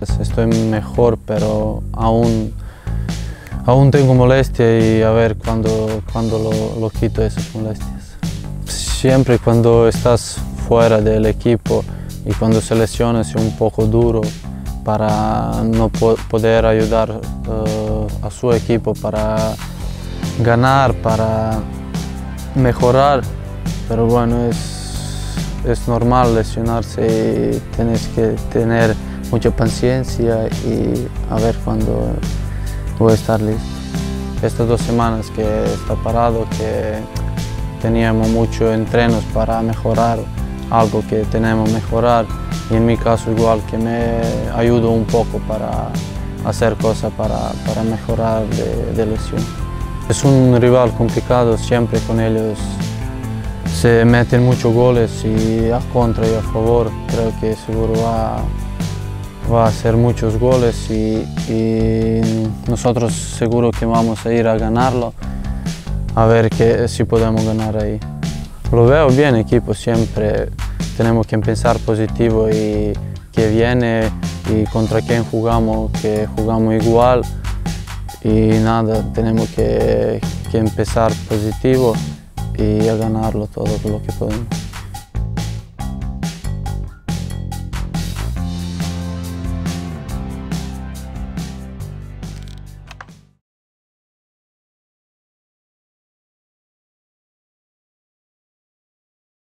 estoy mejor, pero aún, aún tengo molestia y a ver cuándo, cuando lo, lo quito esas molestias. Siempre cuando estás fuera del equipo y cuando se lesiona es un poco duro para no po- poder ayudar eh, a su equipo para ganar, para mejorar. Pero bueno, es, es normal lesionarse y tienes que tener mucha paciencia y a ver cuándo voy a estar listo. Estas dos semanas que está parado, que teníamos muchos entrenos para mejorar algo que tenemos que mejorar y en mi caso igual que me ayudo un poco para hacer cosas para, para mejorar de, de lesión. Es un rival complicado, siempre con ellos se meten muchos goles y a contra y a favor. Creo que seguro va, va a hacer muchos goles y, nosotros seguro que vamos a ir a ganarlo, a ver que, si podemos ganar ahí. Lo veo bien equipo, siempre tenemos que pensar positivo y que viene y contra quién jugamos, que jugamos igual y nada, tenemos que, que empezar positivo y a ganarlo todo lo que podemos.